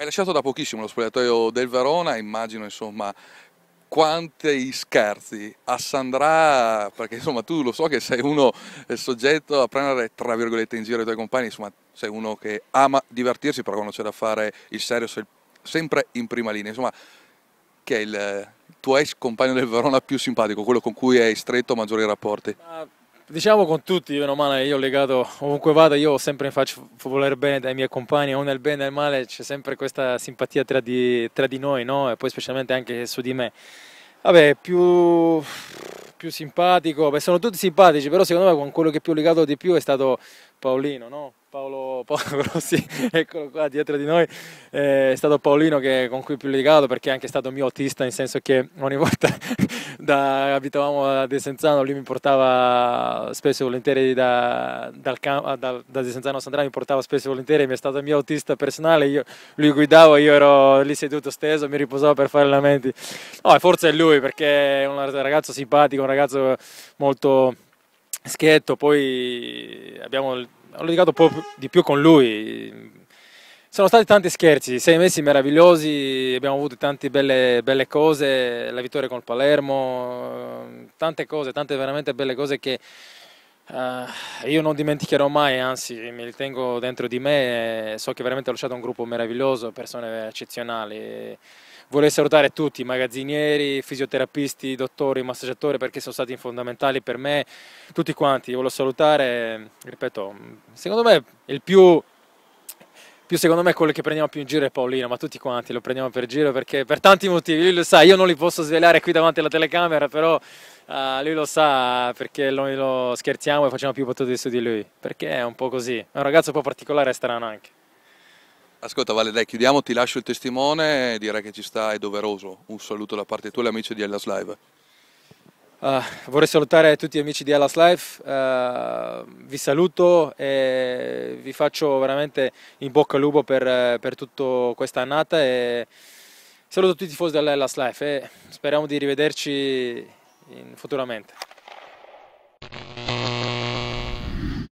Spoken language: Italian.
Hai lasciato da pochissimo lo spogliatoio del Verona, immagino insomma quanti scherzi a Sandra, perché insomma tu lo so che sei uno soggetto a prendere tra virgolette in giro i tuoi compagni, insomma sei uno che ama divertirsi, però quando c'è da fare il serio sei sempre in prima linea, insomma che è il tuo ex compagno del Verona più simpatico, quello con cui hai stretto maggiori rapporti? Diciamo con tutti, meno male, io ho legato ovunque vada, io sempre faccio volere bene dai miei compagni, o nel bene o nel male c'è sempre questa simpatia tra di, tra di noi, no? E poi specialmente anche su di me. Vabbè, più, più simpatico, beh, sono tutti simpatici, però secondo me con quello che più ho legato di più è stato Paolino, no? Paolo, Paolo Grossi, eccolo qua dietro di noi, eh, è stato Paolino che, con cui più legato perché è anche stato mio autista, nel senso che ogni volta da, abitavamo a Desenzano, lui mi portava spesso e volentieri da, dal, da, da Desenzano a Sandrano, mi portava spesso e volentieri, mi è stato il mio autista personale, io, lui guidava, io ero lì seduto steso, mi riposavo per fare allenamenti. No, forse è lui perché è un ragazzo simpatico, un ragazzo molto schietto, poi abbiamo ho litigato un po' di più con lui. Sono stati tanti scherzi, sei mesi meravigliosi, abbiamo avuto tante belle, belle cose, la vittoria con Palermo, tante cose, tante veramente belle cose che uh, io non dimenticherò mai, anzi mi ritengo dentro di me, so che veramente ho lasciato un gruppo meraviglioso, persone eccezionali. Vorrei salutare tutti, magazzinieri, fisioterapisti, dottori, massaggiatori perché sono stati fondamentali per me, tutti quanti. Voglio salutare, ripeto, secondo me il più più secondo me quello che prendiamo più in giro è Paolino, ma tutti quanti lo prendiamo per giro perché per tanti motivi, lui lo sa, io non li posso svelare qui davanti alla telecamera, però uh, lui lo sa perché noi lo scherziamo e facciamo più battute su di lui, perché è un po' così, è un ragazzo un po' particolare e strano anche. Ascolta Vale, dai, chiudiamo, ti lascio il testimone, direi che ci sta, è doveroso. Un saluto da parte tua e amici di Hellas Live. Uh, vorrei salutare tutti gli amici di Hellas Live, uh, vi saluto e vi faccio veramente in bocca al lupo per, per tutta questa annata e saluto tutti i tifosi dell'Hellas Live e speriamo di rivederci in, futuramente.